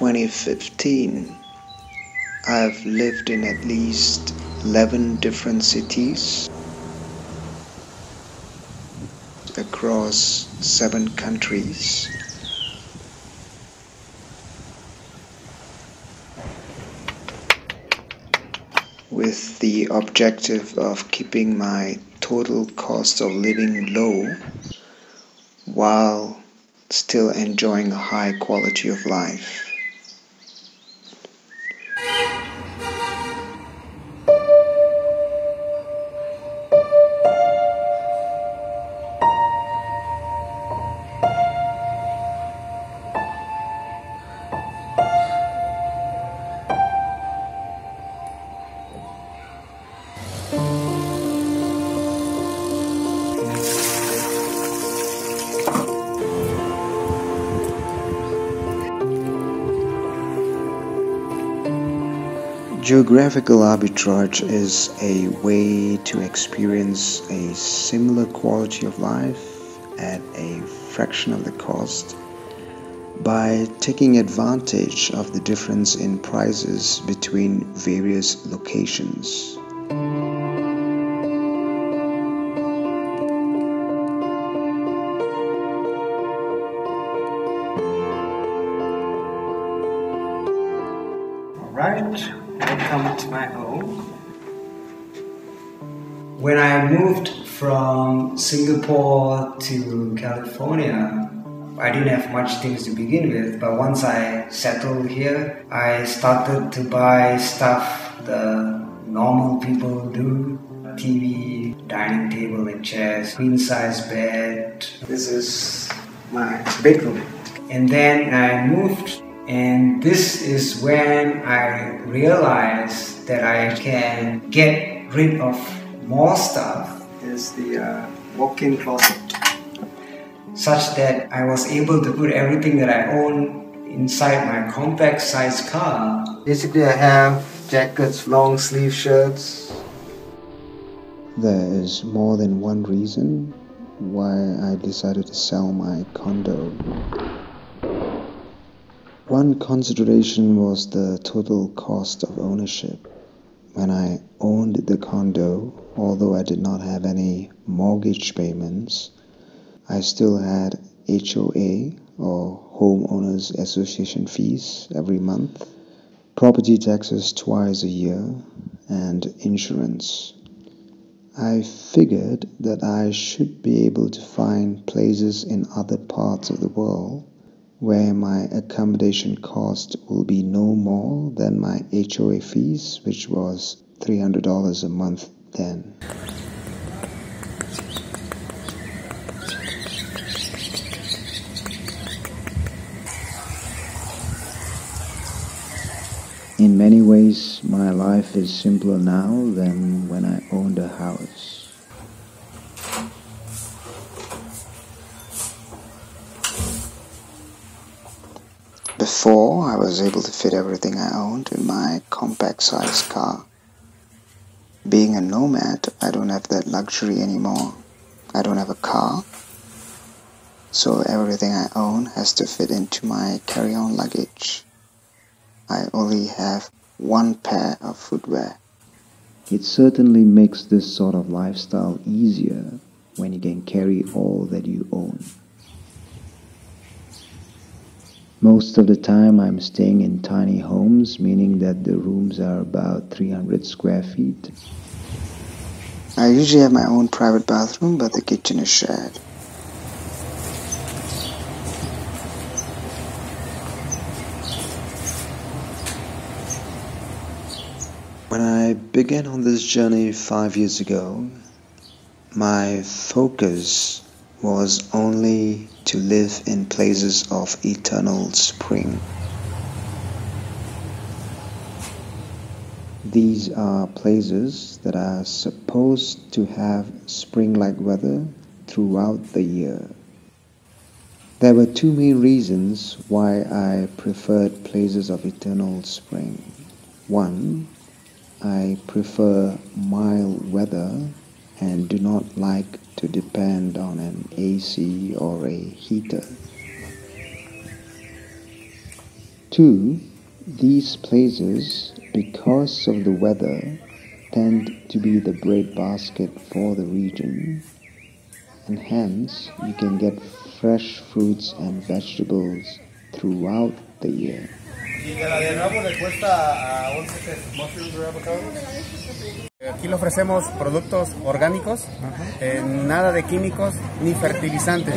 Since 2015, I've lived in at least 11 different cities across seven countries. With the objective of keeping my total cost of living low while still enjoying a high quality of life. Geographical arbitrage is a way to experience a similar quality of life at a fraction of the cost by taking advantage of the difference in prices between various locations. Alright, welcome to my home. When I moved from Singapore to California, I didn't have much things to begin with, but once I settled here, I started to buy stuff the normal people do TV, dining table, and chairs, queen size bed. This is my bedroom. And then I moved and this is when I realized that I can get rid of more stuff. Is the uh, walk-in closet, such that I was able to put everything that I own inside my compact size car. Basically, I have jackets, long sleeve shirts. There is more than one reason why I decided to sell my condo. One consideration was the total cost of ownership. When I owned the condo, although I did not have any mortgage payments, I still had HOA or Homeowners Association fees every month, property taxes twice a year, and insurance. I figured that I should be able to find places in other parts of the world where my accommodation cost will be no more than my HOA fees, which was $300 a month then. In many ways, my life is simpler now than when I owned a house. Before, I was able to fit everything I owned in my compact sized car. Being a nomad, I don't have that luxury anymore. I don't have a car. So everything I own has to fit into my carry on luggage. I only have one pair of footwear. It certainly makes this sort of lifestyle easier when you can carry all that you own. Most of the time I'm staying in tiny homes, meaning that the rooms are about 300 square feet. I usually have my own private bathroom, but the kitchen is shared. When I began on this journey five years ago, my focus was only to live in places of eternal spring. These are places that are supposed to have spring like weather throughout the year. There were two main reasons why I preferred places of eternal spring. One, I prefer mild weather and do not like to depend on an AC or a heater. Two, these places, because of the weather, tend to be the breadbasket for the region, and hence you can get fresh fruits and vegetables throughout the year. Y de la de nuevo le cuesta a 11 pesos. Aquí le ofrecemos productos orgánicos, eh, nada de químicos ni fertilizantes.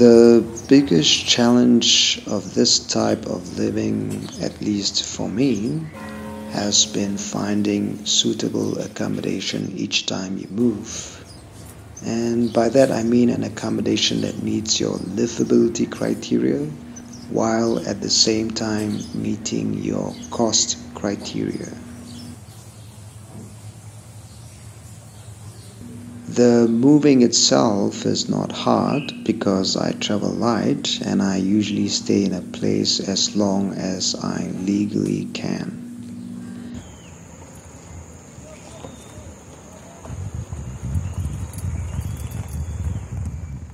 The biggest challenge of this type of living, at least for me, has been finding suitable accommodation each time you move. And by that I mean an accommodation that meets your livability criteria while at the same time meeting your cost criteria. The moving itself is not hard because I travel light and I usually stay in a place as long as I legally can.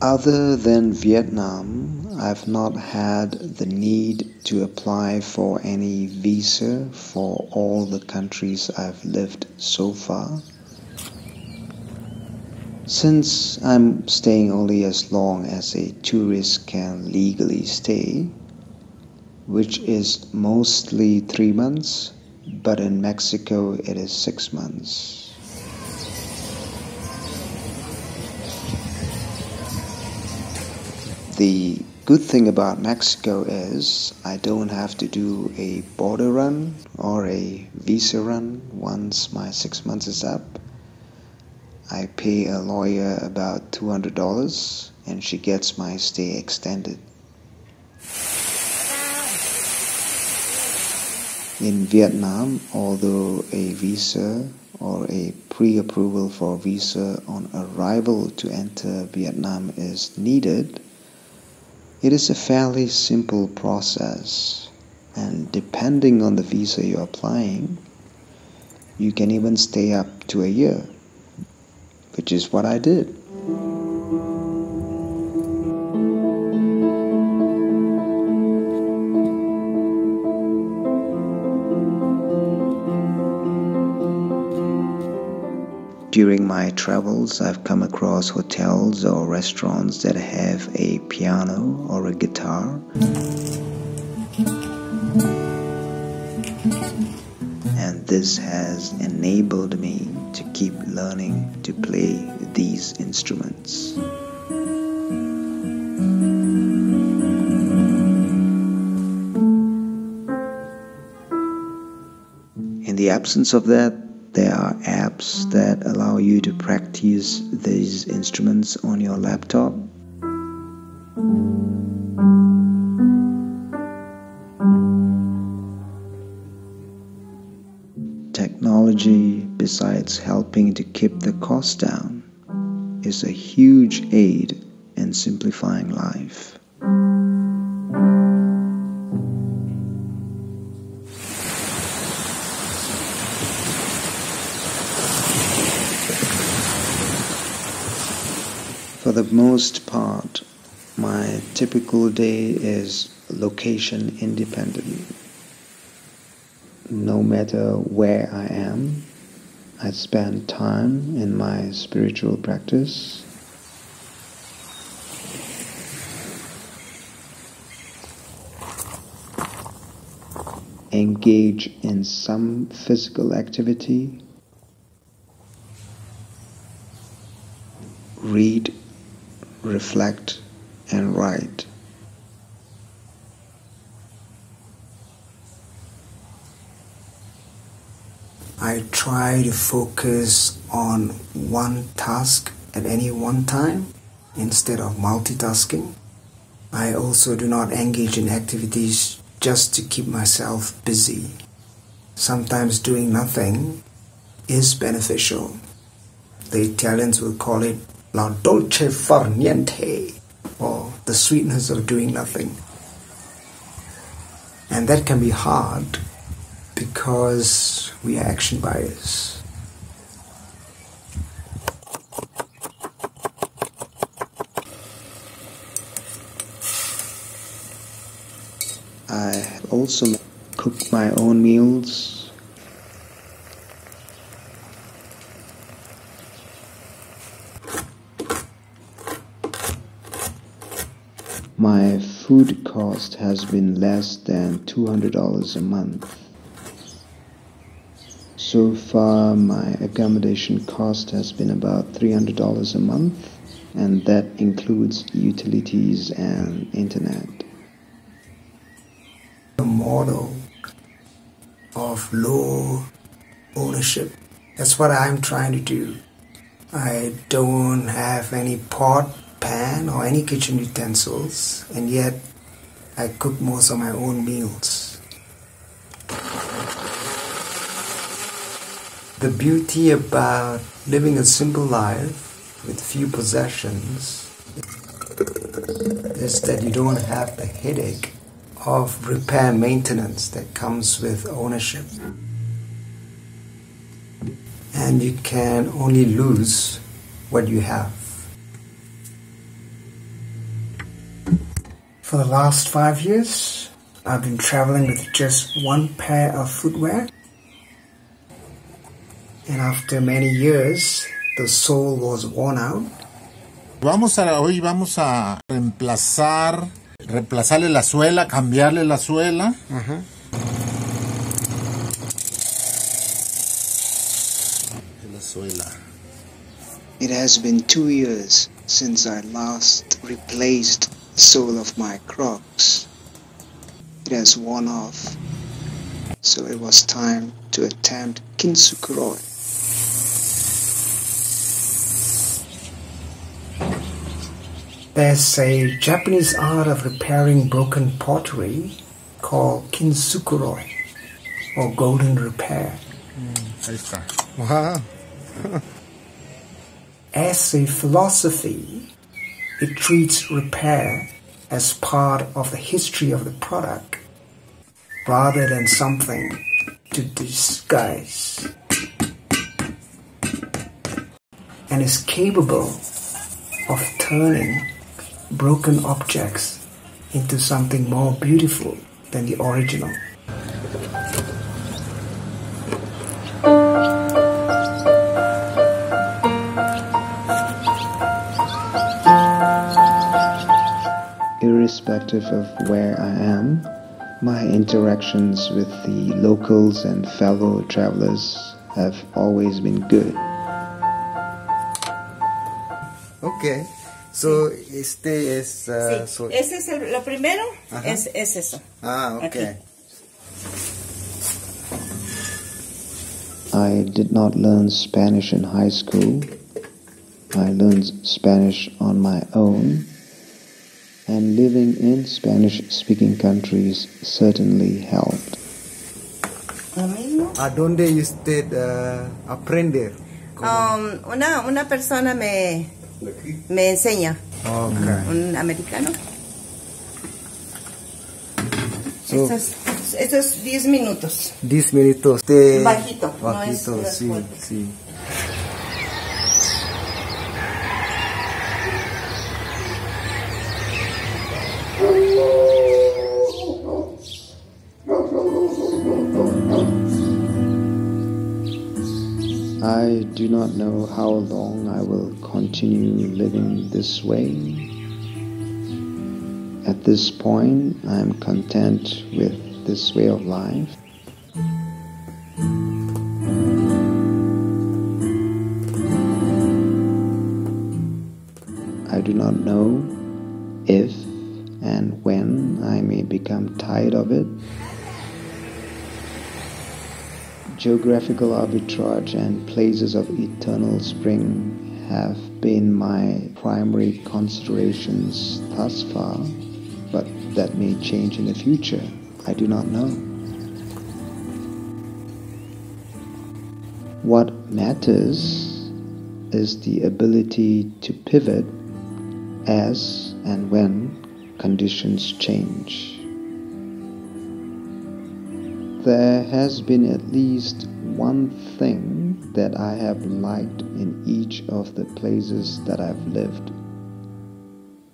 Other than Vietnam, I've not had the need to apply for any visa for all the countries I've lived so far. Since I'm staying only as long as a tourist can legally stay, which is mostly three months, but in Mexico it is six months. The good thing about Mexico is I don't have to do a border run or a visa run once my six months is up. I pay a lawyer about $200 and she gets my stay extended. In Vietnam, although a visa or a pre approval for visa on arrival to enter Vietnam is needed, it is a fairly simple process, and depending on the visa you're applying, you can even stay up to a year which is what I did. During my travels, I've come across hotels or restaurants that have a piano or a guitar. This has enabled me to keep learning to play these instruments. In the absence of that, there are apps that allow you to practice these instruments on your laptop. Besides helping to keep the cost down, is a huge aid in simplifying life. For the most part, my typical day is location independent. No matter where I am, I spend time in my spiritual practice. Engage in some physical activity. Read, reflect, and write. I try to focus on one task at any one time instead of multitasking. I also do not engage in activities just to keep myself busy. Sometimes doing nothing is beneficial. The Italians will call it la dolce far niente, or the sweetness of doing nothing. And that can be hard because we are action bias. I also cook my own meals. My food cost has been less than $200 a month. So far, my accommodation cost has been about $300 a month, and that includes utilities and internet. The model of low ownership. That's what I'm trying to do. I don't have any pot, pan, or any kitchen utensils, and yet I cook most of my own meals. The beauty about living a simple life with few possessions is that you don't have the headache of repair maintenance that comes with ownership. And you can only lose what you have. For the last five years, I've been traveling with just one pair of footwear. And after many years, the sole was worn out. Vamos a hoy vamos a reemplazar, reemplazarle la suela, cambiarle la suela. La suela. It has been two years since I last replaced the sole of my Crocs. It has worn off, so it was time to attempt kintsukuroi. There's a Japanese art of repairing broken pottery called kintsukuroi or golden repair. Ahí está. Wow. As a philosophy, it treats repair as part of the history of the product rather than something to disguise and is capable of turning broken objects into something more beautiful than the original. Irrespective of where I am, my interactions with the locals and fellow travelers have always been good. Ok. So, este es... uh, Sí, so- ese es el- lo primero, Ajá. es, es eso. Ah, ok. Aquí. I did not learn Spanish in high school. I learned Spanish on my own. And living in Spanish speaking countries certainly helped. Lo ¿A dónde usted uh, aprende? Um, una, una persona me, me enseña, Ok. un americano. So- Esto es, esto es 10 minutos. 10 minutos. De... Bajito, Bajito, no es sí, sí. I do not know how long I will continue living this way. At this point, I am content with this way of life. I do not know if and when I may become tired of it. Geographical arbitrage and places of eternal spring have been my primary considerations thus far, but that may change in the future. I do not know. What matters is the ability to pivot as and when conditions change. There has been at least one thing that I have liked in each of the places that I've lived,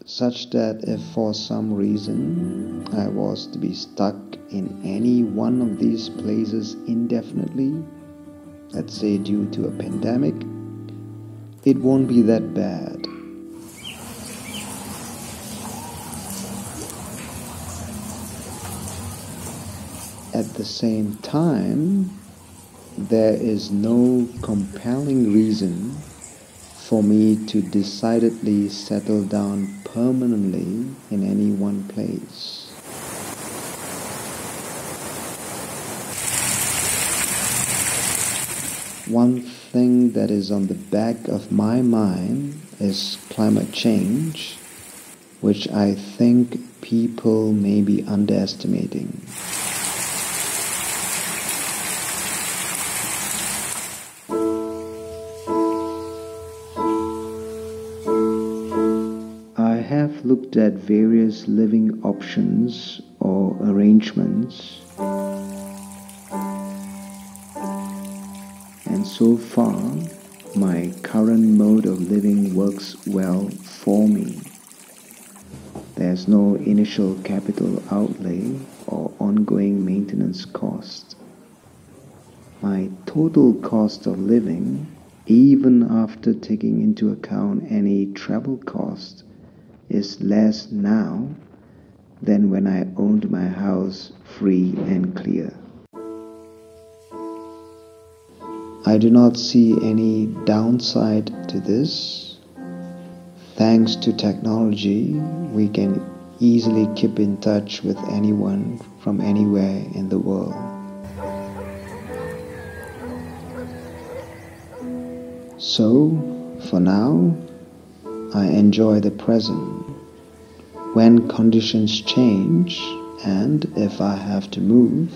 such that if for some reason I was to be stuck in any one of these places indefinitely, let's say due to a pandemic, it won't be that bad. At the same time, there is no compelling reason for me to decidedly settle down permanently in any one place. One thing that is on the back of my mind is climate change, which I think people may be underestimating. Looked at various living options or arrangements and so far my current mode of living works well for me. There's no initial capital outlay or ongoing maintenance cost. My total cost of living, even after taking into account any travel cost, is less now than when I owned my house free and clear. I do not see any downside to this. Thanks to technology, we can easily keep in touch with anyone from anywhere in the world. So, for now, I enjoy the present. When conditions change, and if I have to move,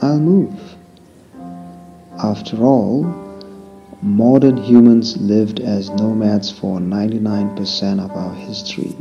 I'll move. After all, modern humans lived as nomads for 99% of our history.